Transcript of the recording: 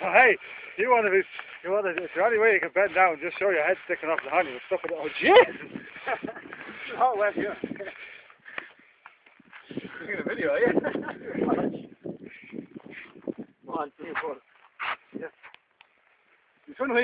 hey, you want to be, you want to, it's the only way you can bend down, just show your head sticking off the honey and stuff in it. Oh, jeez! oh, where's your... You're a video, are you? One, two, four. Yes. This one